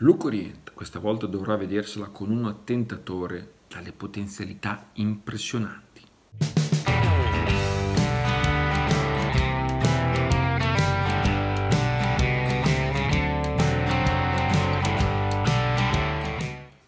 Luke Orient questa volta dovrà vedersela con un attentatore dalle potenzialità impressionanti.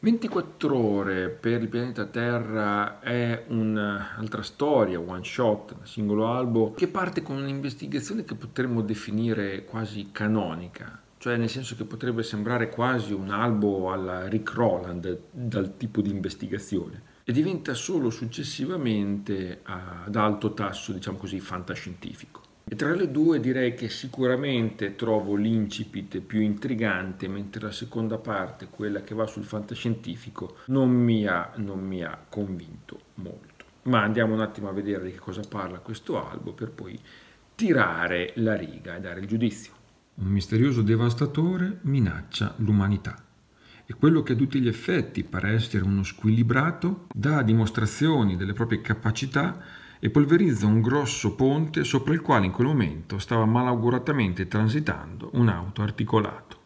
«24 ore per il pianeta Terra» è un'altra storia, one shot, singolo albo, che parte con un'investigazione che potremmo definire quasi canonica, cioè nel senso che potrebbe sembrare quasi un albo alla Rick Roland dal tipo di investigazione e diventa solo successivamente ad alto tasso, diciamo così, fantascientifico. E tra le due direi che sicuramente trovo l'incipit più intrigante, mentre la seconda parte, quella che va sul fantascientifico, non mi ha, non mi ha convinto molto. Ma andiamo un attimo a vedere di che cosa parla questo albo per poi tirare la riga e dare il giudizio. Un misterioso devastatore minaccia l'umanità e quello che a tutti gli effetti pare essere uno squilibrato dà dimostrazioni delle proprie capacità e polverizza un grosso ponte sopra il quale in quel momento stava malauguratamente transitando un auto articolato.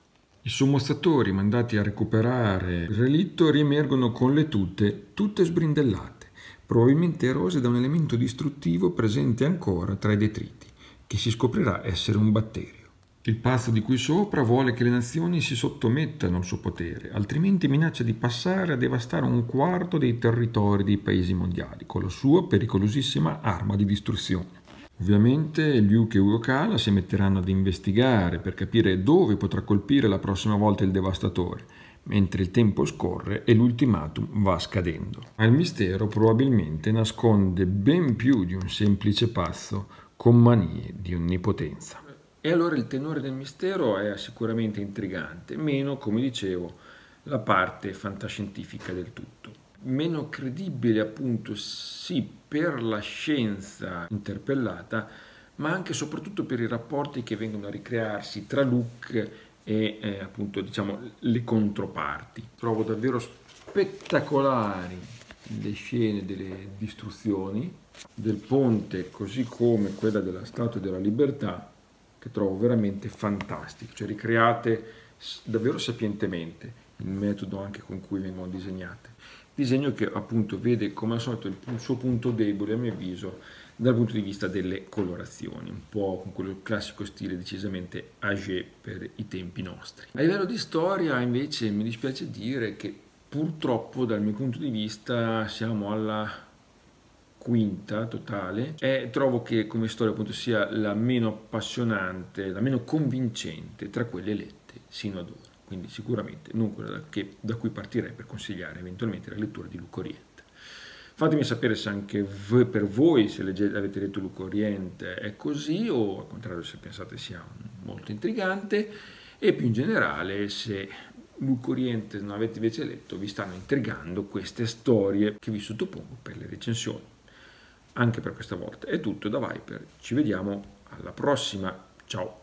I sommozzatori mandati a recuperare il relitto riemergono con le tute tutte sbrindellate, probabilmente erose da un elemento distruttivo presente ancora tra i detriti, che si scoprirà essere un batterio. Il pazzo di qui sopra vuole che le nazioni si sottomettano al suo potere, altrimenti minaccia di passare a devastare un quarto dei territori dei paesi mondiali con la sua pericolosissima arma di distruzione. Ovviamente Luke e Urokala si metteranno ad investigare per capire dove potrà colpire la prossima volta il devastatore, mentre il tempo scorre e l'ultimatum va scadendo. Ma il mistero probabilmente nasconde ben più di un semplice pazzo con manie di onnipotenza. E allora il tenore del mistero è sicuramente intrigante, meno, come dicevo, la parte fantascientifica del tutto. Meno credibile appunto sì per la scienza interpellata, ma anche e soprattutto per i rapporti che vengono a ricrearsi tra Luke e eh, appunto diciamo le controparti. Trovo davvero spettacolari le scene delle distruzioni del ponte, così come quella della Statua della Libertà, che trovo veramente fantastiche, cioè ricreate davvero sapientemente il metodo anche con cui vengono disegnate. Disegno che appunto vede come al solito il, suo punto debole a mio avviso dal punto di vista delle colorazioni, un po' con quello classico stile decisamente âgé per i tempi nostri. A livello di storia invece mi dispiace dire che purtroppo dal mio punto di vista siamo alla quinta totale e trovo che come storia appunto sia la meno appassionante, la meno convincente tra quelle lette sino ad ora. Quindi sicuramente non quella da, che, da cui partirei per consigliare eventualmente la lettura di Luca Oriente. Fatemi sapere se anche per voi, se leggete, avete letto Luca Oriente, è così o al contrario se pensate sia molto intrigante e più in generale se Luca Oriente non avete invece letto vi stanno intrigando queste storie che vi sottopongo per le recensioni anche per questa volta. È tutto da Viper, ci vediamo alla prossima, ciao!